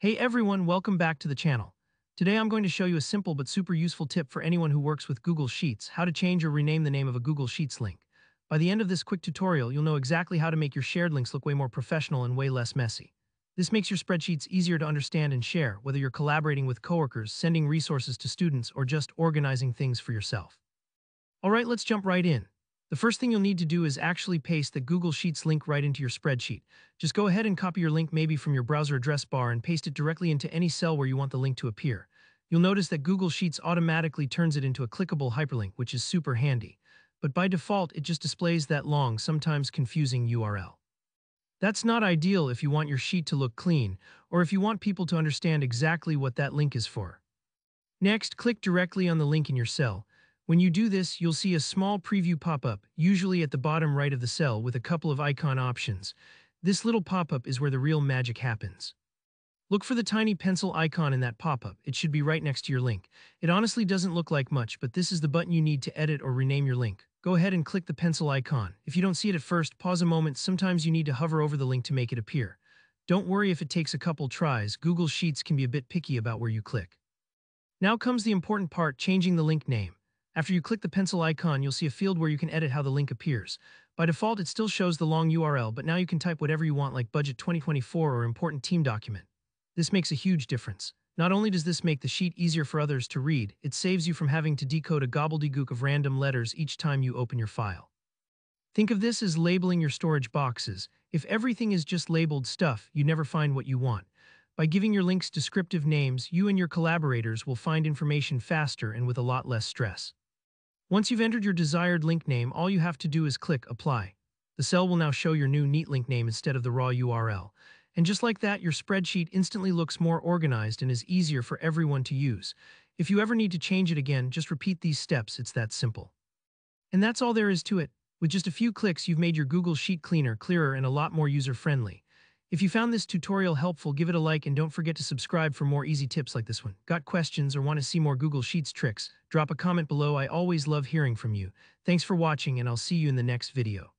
Hey everyone, welcome back to the channel. Today I'm going to show you a simple but super useful tip for anyone who works with Google Sheets, how to change or rename the name of a Google Sheets link. By the end of this quick tutorial, you'll know exactly how to make your shared links look way more professional and way less messy. This makes your spreadsheets easier to understand and share, whether you're collaborating with coworkers, sending resources to students, or just organizing things for yourself. Alright, let's jump right in. The first thing you'll need to do is actually paste the Google Sheets link right into your spreadsheet. Just go ahead and copy your link maybe from your browser address bar and paste it directly into any cell where you want the link to appear. You'll notice that Google Sheets automatically turns it into a clickable hyperlink, which is super handy. But by default, it just displays that long, sometimes confusing URL. That's not ideal if you want your sheet to look clean, or if you want people to understand exactly what that link is for. Next, click directly on the link in your cell, when you do this, you'll see a small preview pop-up, usually at the bottom right of the cell with a couple of icon options. This little pop-up is where the real magic happens. Look for the tiny pencil icon in that pop-up. It should be right next to your link. It honestly doesn't look like much, but this is the button you need to edit or rename your link. Go ahead and click the pencil icon. If you don't see it at first, pause a moment. Sometimes you need to hover over the link to make it appear. Don't worry if it takes a couple tries. Google Sheets can be a bit picky about where you click. Now comes the important part, changing the link name. After you click the pencil icon, you'll see a field where you can edit how the link appears. By default, it still shows the long URL, but now you can type whatever you want like Budget 2024 or Important Team Document. This makes a huge difference. Not only does this make the sheet easier for others to read, it saves you from having to decode a gobbledygook of random letters each time you open your file. Think of this as labeling your storage boxes. If everything is just labeled stuff, you never find what you want. By giving your links descriptive names, you and your collaborators will find information faster and with a lot less stress. Once you've entered your desired link name, all you have to do is click Apply. The cell will now show your new neat link name instead of the raw URL. And just like that, your spreadsheet instantly looks more organized and is easier for everyone to use. If you ever need to change it again, just repeat these steps, it's that simple. And that's all there is to it. With just a few clicks, you've made your Google Sheet cleaner, clearer, and a lot more user-friendly. If you found this tutorial helpful, give it a like and don't forget to subscribe for more easy tips like this one. Got questions or want to see more Google Sheets tricks? Drop a comment below. I always love hearing from you. Thanks for watching and I'll see you in the next video.